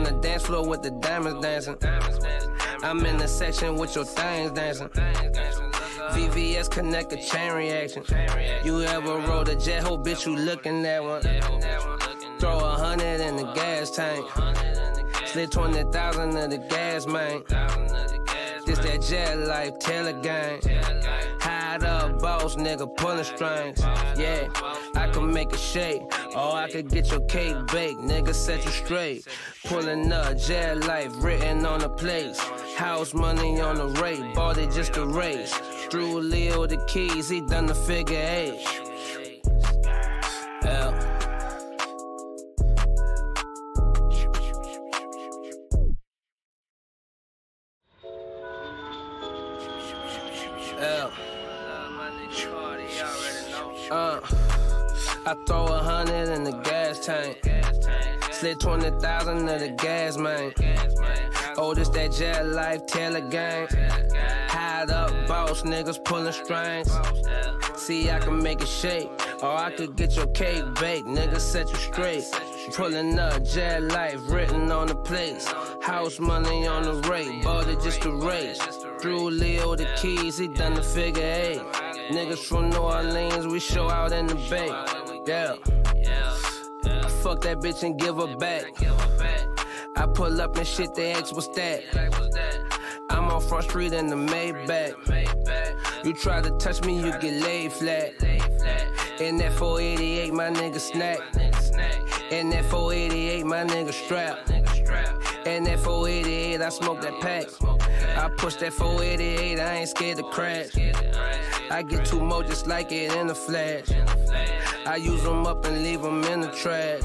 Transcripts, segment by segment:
On the dance floor with the diamonds dancing. I'm in the section with your things dancing. VVS connect a chain reaction. You ever rode a jet, ho bitch, you looking at one. Throw a hundred in the gas tank. Slid 20,000 of the gas, man. This that jet life, Taylor gang. Hide up, boss nigga, pulling strings. Yeah, I can make a shake, or I could get your cake baked, nigga, set you straight. Pulling up, jet life written on the place. House money on the rate, bought it just to race. Drew Leo the keys, he done the figure eight. Hundred in the gas tank. Slid 20,000 of the gas, man. Oh, this that jet life, Taylor gang. Hide up, boss niggas pulling strings. See, I can make it shake. Or I could get your cake baked, nigga, set you straight. Pulling up, jet life written on the plates. House money on the rate, bought it just to race. Drew Leo the keys, he done the figure eight. Niggas from New Orleans, we show out in the bay. Yeah. Fuck that bitch and give her back. I pull up and shit, they ask what's that. I'm on Front Street in the Maybach. You try to touch me, you get laid flat. In that 488, my nigga snack. In that 488, my nigga strap. In that 488, I smoke that pack. I push that 488, I ain't scared to crash. I get two more just like it in a flash. I use them up and leave them in the trash.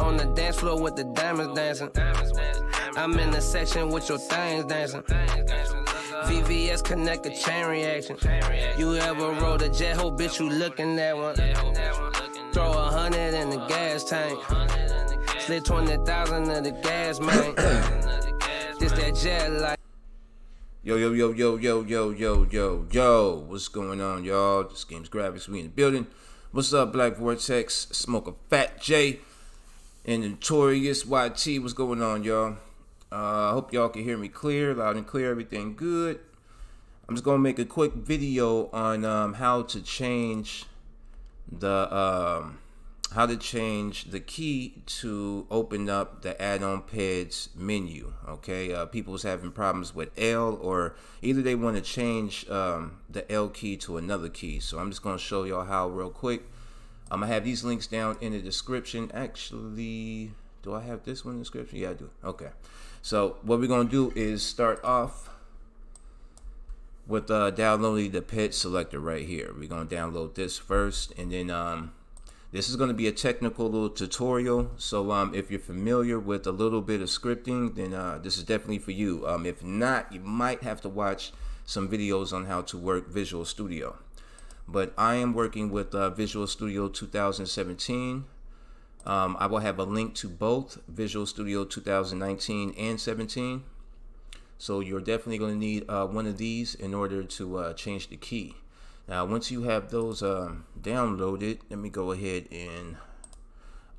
On the dance floor with the diamonds dancing. I'm in the section with your things dancing. VVS connect a chain reaction. You ever rode a jet, ho bitch, you looking at one. Throw a hundred in the gas tank. Slid 20,000 of the gas, man. this that jet like. Yo, yo, yo, yo, yo, yo, yo, yo, yo. What's going on, y'all? This game's graphics. We in the building. What's up, Black Vortex? Smoke a Fat J. And Notorious YT. What's going on, y'all? I uh, hope y'all can hear me clear, loud and clear, everything good. I'm just gonna make a quick video on um, how to change the um, how to change the key to open up the add-on peds menu. Okay, uh, people's having problems with L, or either they want to change um, the L key to another key. So I'm just gonna show y'all how real quick. I'm gonna have these links down in the description. Actually, do I have this one in the description? Yeah, I do. Okay. So what we're gonna do is start off with uh, downloading the ped selector right here. We're gonna download this first, and then um, this is gonna be a technical little tutorial. So um, if you're familiar with a little bit of scripting, then uh, this is definitely for you. Um, if not, you might have to watch some videos on how to work Visual Studio. But I am working with uh, Visual Studio 2017. Um, I will have a link to both Visual Studio 2019 and 17. So you're definitely going to need uh, one of these in order to uh, change the key. Now, once you have those um, downloaded, let me go ahead and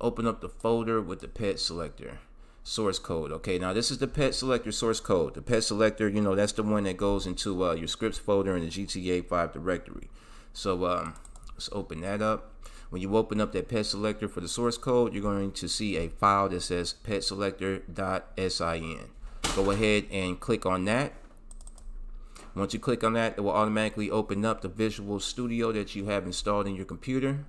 open up the folder with the ped selector source code. Okay, now this is the ped selector source code. The ped selector, you know, that's the one that goes into uh, your scripts folder in the GTA 5 directory. So um, let's open that up. When you open up that ped selector for the source code, you're going to see a file that says pedselector.sln. Go ahead and click on that. Once you click on that, it will automatically open up the Visual Studio that you have installed in your computer.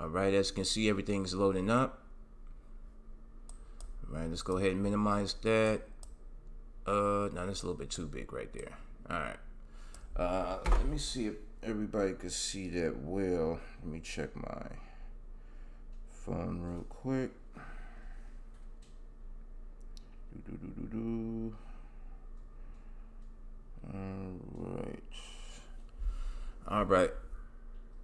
All right, as you can see, everything's loading up. All right, let's go ahead and minimize that. Uh, now that's a little bit too big right there. All right. Uh, let me see if everybody can see that well. Let me check my phone real quick. Do, do, do, do. All right. All right.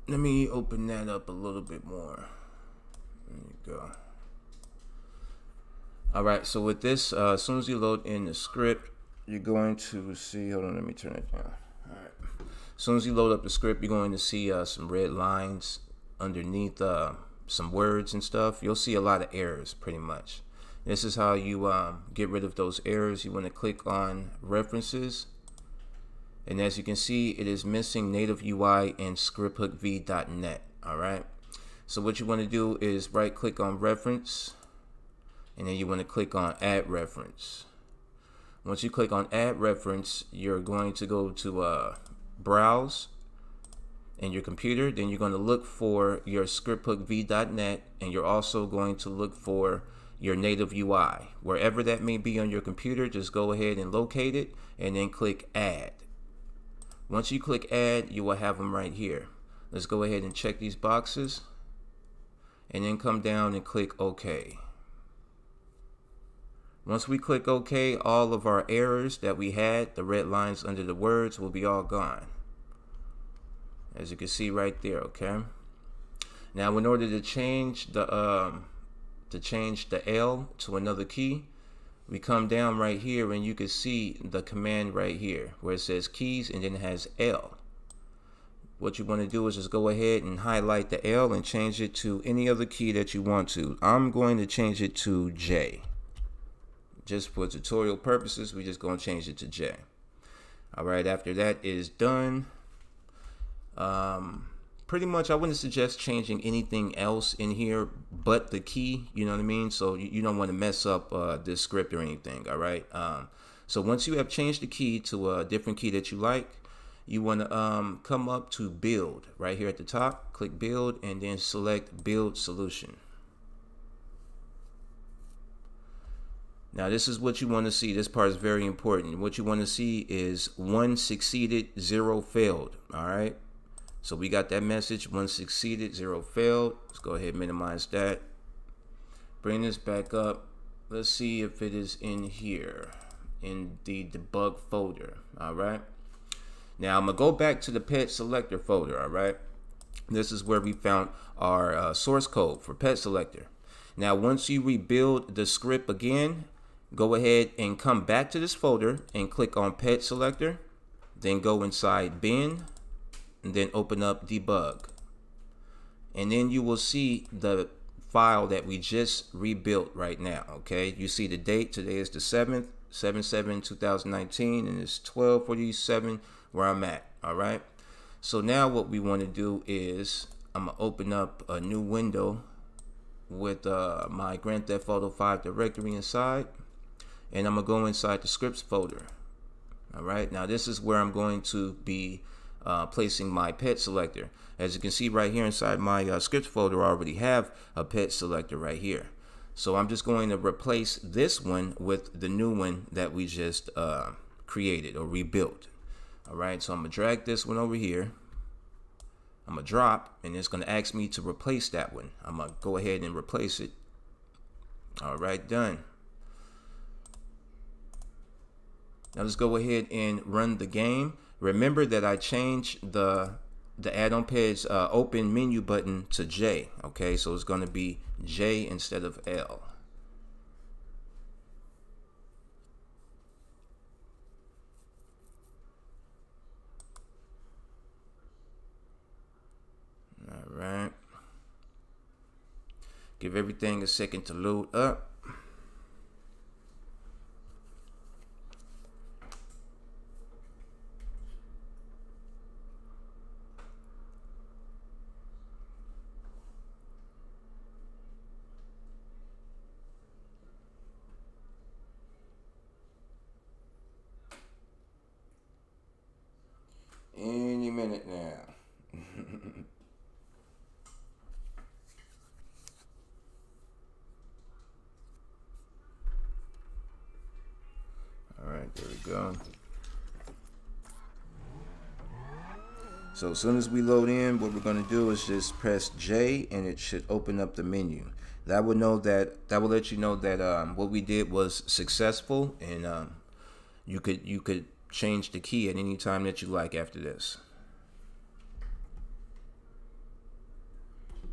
Let me open that up a little bit more. There you go. All right. So with this, uh, as soon as you load in the script, you're going to see. Hold on. Let me turn it down. All right. As soon as you load up the script, you're going to see uh, some red lines underneath uh, some words and stuff, you'll see a lot of errors pretty much. This is how you um, get rid of those errors. You want to click on references. And as you can see, it is missing native UI and scripthookv.net. All right. So what you want to do is right click on reference and then you want to click on add reference. Once you click on add reference, you're going to go to uh, browse in your computer. Then you're going to look for your scripthookv.net and you're also going to look for your native UI. Wherever that may be on your computer, just go ahead and locate it and then click add. Once you click add, you will have them right here. Let's go ahead and check these boxes and then come down and click OK. Once we click OK, all of our errors that we had, the red lines under the words, will be all gone. As you can see right there, okay? Now, in order to change the um, to change the L to another key, we come down right here and you can see the command right here where it says keys and then it has L. What you want to do is just go ahead and highlight the L and change it to any other key that you want to. I'm going to change it to J. Just for tutorial purposes, we're just going to change it to J. All right, after that is done, um, pretty much I wouldn't suggest changing anything else in here but the key you know what I mean so you, you don't want to mess up uh, this script or anything all right um, so once you have changed the key to a different key that you like you want to um, come up to build right here at the top click build and then select build solution Now this is what you want to see. This part is very important. What you want to see is one succeeded, zero failed. All right. So we got that message, one succeeded, zero failed. Let's go ahead and minimize that. Bring this back up. Let's see if it is in here in the debug folder. All right. Now I'm gonna go back to the ped selector folder. All right. This is where we found our uh, source code for ped selector. Now, once you rebuild the script again, go ahead and come back to this folder and click on ped selector. Then go inside bin and then open up debug. And then you will see the file that we just rebuilt right now. Okay, you see the date. Today is the 7th, 7 7 2019, and it's 1247 where I'm at. All right. So now what we want to do is I'm gonna open up a new window with uh, my Grand Theft Auto 5 directory inside, and I'm gonna go inside the scripts folder. All right. Now this is where I'm going to be uh, placing my ped selector. As you can see right here inside my uh, script folder, I already have a ped selector right here. So I'm just going to replace this one with the new one that we just uh, created or rebuilt. All right, so I'm gonna drag this one over here. I'm gonna drop and it's gonna ask me to replace that one. I'm gonna go ahead and replace it. All right, done. Now let's go ahead and run the game. Remember that I changed the the add-on peds uh, open menu button to J. Okay, so it's going to be J instead of L. All right. Give everything a second to load up. minute now. All right, there we So as soon as we load in, what we're going to do is just press J and it should open up the menu. That will know that that will let you know that um, what we did was successful and um, you could you could change the key at any time that you like after this.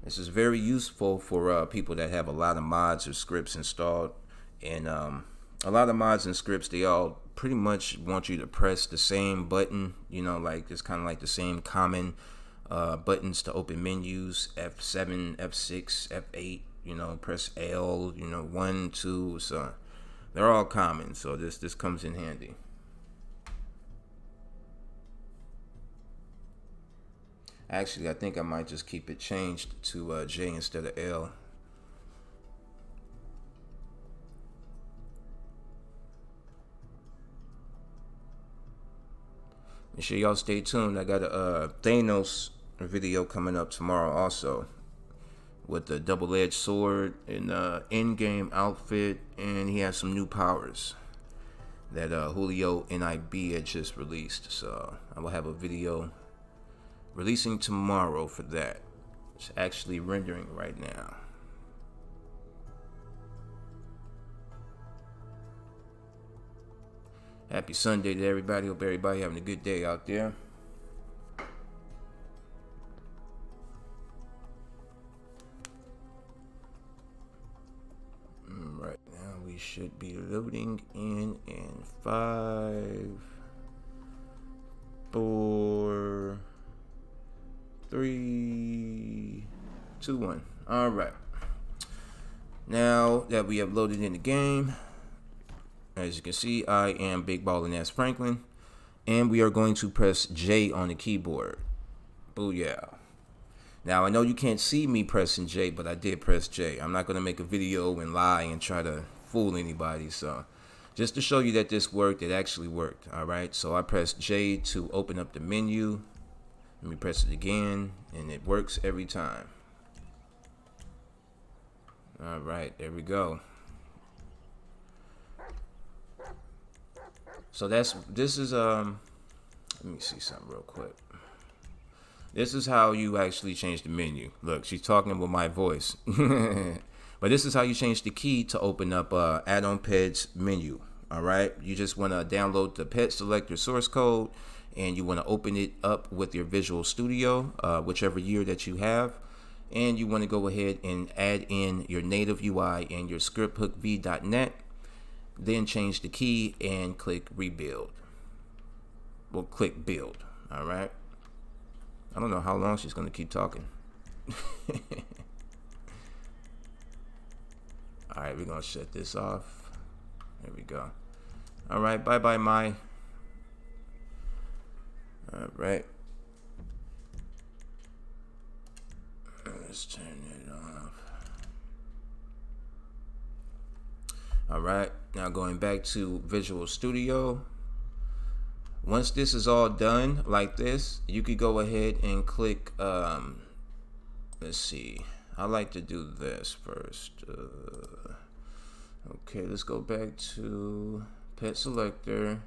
This is very useful for uh, people that have a lot of mods or scripts installed. And um, a lot of mods and scripts, they all pretty much want you to press the same button, you know, like it's kind of like the same common uh, buttons to open menus F7, F6, F8. You know, press L. You know, one, two. So they're all common. So this this comes in handy. Actually, I think I might just keep it changed to uh, J instead of L. Make sure y'all stay tuned. I got a uh, Thanos video coming up tomorrow also with the double-edged sword and uh, in-game outfit, and he has some new powers that uh, Julio NIB had just released. So I will have a video releasing tomorrow for that. It's actually rendering right now. Happy Sunday to everybody. Hope everybody having a good day out there. Mm, right now we should be loading in in five, four, three, two, one. All right. Now that we have loaded in the game, as you can see, I am Big Ballin' Ass Franklin. And we are going to press J on the keyboard. Booyah. Now, I know you can't see me pressing J, but I did press J. I'm not going to make a video and lie and try to fool anybody. So, just to show you that this worked, it actually worked. All right. So, I pressed J to open up the menu. Let me press it again, and it works every time. All right. There we go. So that's this is um let me see something real quick. This is how you actually change the menu. Look, she's talking with my voice. but this is how you change the key to open up uh, add-on peds menu. All right, you just want to download the ped selector source code, and you want to open it up with your Visual Studio, uh, whichever year that you have, and you want to go ahead and add in your native UI and your scripthookv.net then change the key and click rebuild. We'll click build. All right. I don't know how long she's going to keep talking. All right, we're to shut this off. There we go. All right, bye bye, my. All right. Let's turn it off. All right, now going back to Visual Studio. Once this is all done like this, you could go ahead and click, um, let's see, I like to do this first. Uh, okay, let's go back to Ped Selector.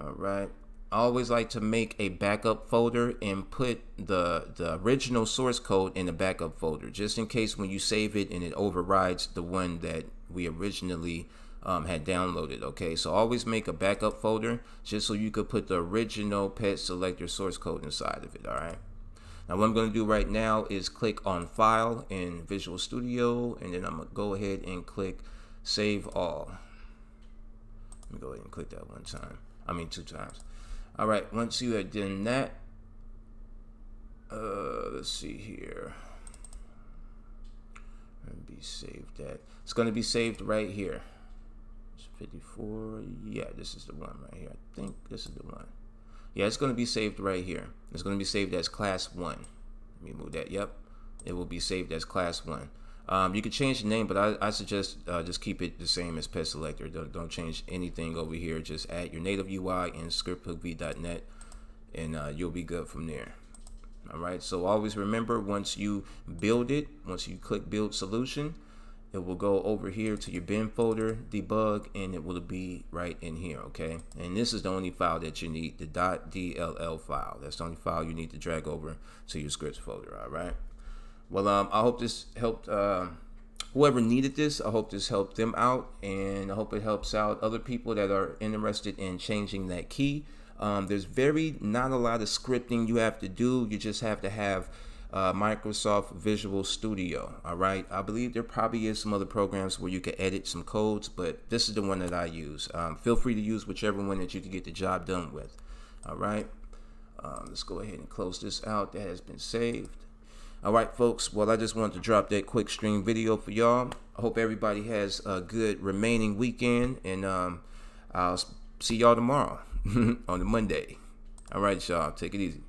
All right, I always like to make a backup folder and put the the original source code in the backup folder just in case when you save it and it overrides the one that we originally um, had downloaded. Okay, so always make a backup folder just so you could put the original ped selector source code inside of it. All right. Now what I'm going to do right now is click on File in Visual Studio, and then I'm going to go ahead and click Save All. Let me go ahead and click that one time. I mean two times. All right. Once you have done that, uh, let's see here and be saved at. It's going to be saved right here. It's 54. Yeah, this is the one right here. I think this is the one. Yeah, it's going to be saved right here. It's going to be saved as class 1. Let me move that. Yep. It will be saved as class 1. Um, you can change the name, but I, I suggest uh, just keep it the same as Ped Selector. Don't, don't change anything over here. Just add your native UI in scripthookv.net, and uh, you'll be good from there all right so always remember once you build it once you click build solution it will go over here to your bin folder debug and it will be right in here okay and this is the only file that you need the .dll file that's the only file you need to drag over to your scripts folder all right well um, I hope this helped uh, whoever needed this I hope this helped them out and I hope it helps out other people that are interested in changing that key um, there's very not a lot of scripting you have to do. You just have to have uh, Microsoft Visual Studio. All right. I believe there probably is some other programs where you can edit some codes, but this is the one that I use. Um, feel free to use whichever one that you can get the job done with. All right. Um, let's go ahead and close this out. That has been saved. All right, folks. Well, I just wanted to drop that quick stream video for y'all. I hope everybody has a good remaining weekend, and um, I'll see y'all tomorrow on the Monday. All right, y'all. Take it easy.